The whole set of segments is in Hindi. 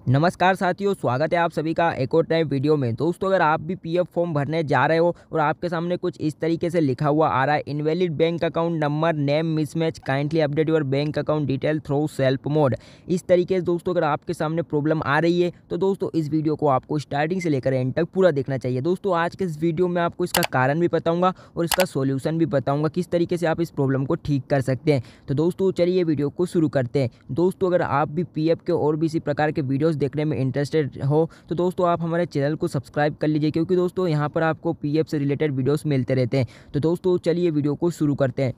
नमस्कार साथियों, स्वागत है आप सभी का एक और नए वीडियो में। दोस्तों, अगर आप भी पीएफ फॉर्म भरने जा रहे हो और आपके सामने कुछ इस तरीके से लिखा हुआ आ रहा है, invalid bank account number, name mismatch, kindly update your bank account detail through self mode. इस तरीके से दोस्तों, अगर आपके सामने प्रॉब्लम आ रही है तो दोस्तों, इस वीडियो को आपको स्टार्टिंग से लेकर एंड तक पूरा देखना चाहिए। दोस्तों, आज के इस वीडियो में आपको इसका कारण भी बताऊँगा और इसका सोल्यूशन भी बताऊँगा, किस तरीके से आप इस प्रॉब्लम को ठीक कर सकते हैं। तो दोस्तों, चलिए वीडियो को शुरू करते हैं। दोस्तों, अगर आप भी पीएफ के और भी इसी प्रकार के वीडियोज़ देखने में इंटरेस्टेड हो तो दोस्तों आप हमारे चैनल को सब्सक्राइब कर लीजिए, क्योंकि दोस्तों यहाँ पर आपको पीएफ से रिलेटेड वीडियोज़ मिलते रहते हैं। तो दोस्तों चलिए वीडियो को शुरू करते हैं।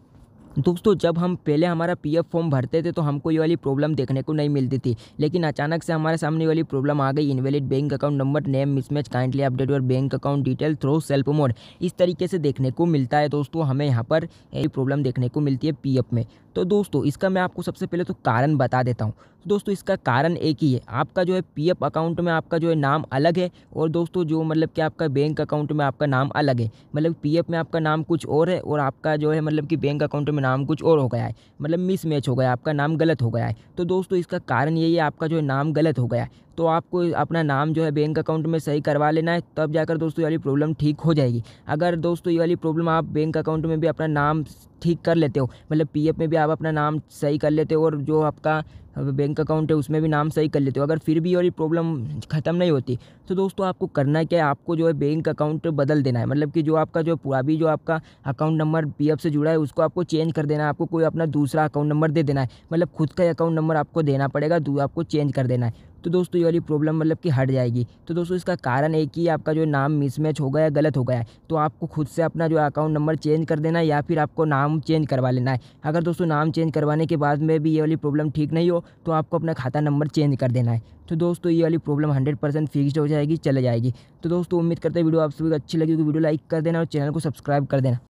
दोस्तों जब हम पहले हमारा पीएफ फॉर्म भरते थे तो हमको ये वाली प्रॉब्लम देखने को नहीं मिलती थी। लेकिन अचानक से हमारे सामने वाली प्रॉब्लम आ गई invalid bank account number name mismatch kindly update your bank account detail through self mode इस तरीके से देखने को मिलता है, दोस्तों हमें यहाँ पर ये प्रॉब्लम देखने को मिलती है पीएफ में। तो दोस्तों, इसका मैं आपको सबसे पहले तो कारण बता देता हूँ। दोस्तों, इसका कारण एक ही है। आपका जो है पीएफ अकाउंट में आपका जो है नाम अलग है और दोस्तों, जो मतलब कि आपका बैंक अकाउंट में आपका नाम अलग है। मतलब पीएफ में आपका नाम कुछ और है और आपका जो है मतलब कि बैंक अकाउंट में नाम कुछ और हो गया है। मतलब मिस मैच हो गया आपका नाम गलत हो गया है। तो दोस्तों, इसका कारण यही है, आपका जो है नाम गलत हो गया है। तो आपको अपना नाम जो है बैंक अकाउंट में सही करवा लेना है, तब जाकर दोस्तों ये वाली प्रॉब्लम ठीक हो जाएगी। अगर दोस्तों ये वाली प्रॉब्लम आप बैंक अकाउंट में भी अपना नाम ठीक कर लेते हो मतलब पीएफ में भी आप अपना नाम सही कर लेते हो और जो आपका बैंक अकाउंट है, उसमें भी नाम सही कर लेते हो। अगर फिर भी और ये प्रॉब्लम ख़त्म नहीं होती तो दोस्तों आपको करना क्या है? आपको जो है बैंक अकाउंट बदल देना है। मतलब कि जो आपका जो पूरा भी जो आपका अकाउंट नंबर पीएफ से जुड़ा है, उसको आपको चेंज कर देना है। आपको कोई अपना दूसरा अकाउंट नंबर दे देना है। मतलब खुद का अकाउंट नंबर आपको देना पड़ेगा आपको चेंज कर देना है। तो दोस्तों ये वाली प्रॉब्लम मतलब कि हट जाएगी। तो दोस्तों इसका कारण एक ही आपका जो नाम मिसमैच हो गया, गलत हो गया है। तो आपको खुद से अपना जो अकाउंट नंबर चेंज कर देना है, या फिर आपको नाम चेंज करवा लेना है। अगर दोस्तों नाम चेंज करवाने के बाद में भी ये वाली प्रॉब्लम ठीक नहीं हो तो आपको अपना खाता नंबर चेंज कर देना है। तो दोस्तों, ये वाली प्रॉब्लम हंड्रेड परसेंट फिक्सड हो जाएगी, चले जाएगी। तो दोस्तों, उम्मीद करते हैं वीडियो आप सभी को अच्छी लगी तो वीडियो लाइक कर देना और चैनल को सब्सक्राइब कर देना।